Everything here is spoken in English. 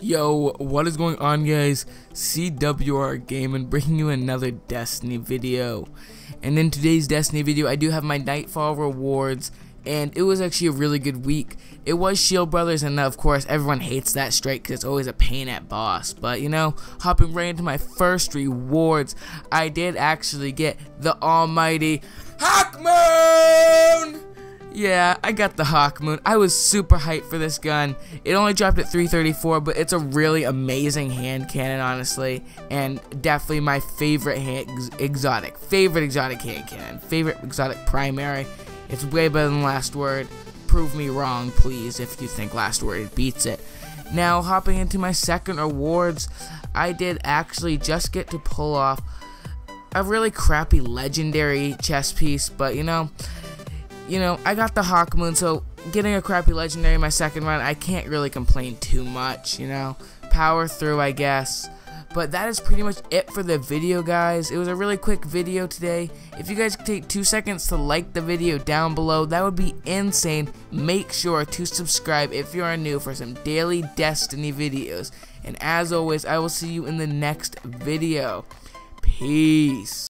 Yo, what is going on guys? CWR Gaming bringing you another Destiny video. And in today's Destiny video, I do have my Nightfall rewards, and it was actually a really good week. It was Shield Brothers, and of course, everyone hates that strike because it's always a pain at boss. But you know, hopping right into my first rewards, I did actually get the almighty Hawkmoon! Yeah, I got the Hawkmoon. I was super hyped for this gun. It only dropped at 334, but it's a really amazing hand cannon, honestly. And definitely my favorite hand, ex exotic. Favorite exotic hand cannon. Favorite exotic primary. It's way better than Last Word. Prove me wrong, please, if you think Last Word beats it. Now, hopping into my second awards, I did actually just get to pull off a really crappy legendary chess piece, but you know you know, I got the Hawkmoon, so getting a crappy legendary my second run, I can't really complain too much, you know. Power through, I guess. But that is pretty much it for the video, guys. It was a really quick video today. If you guys could take two seconds to like the video down below, that would be insane. Make sure to subscribe if you are new for some daily Destiny videos. And as always, I will see you in the next video. Peace.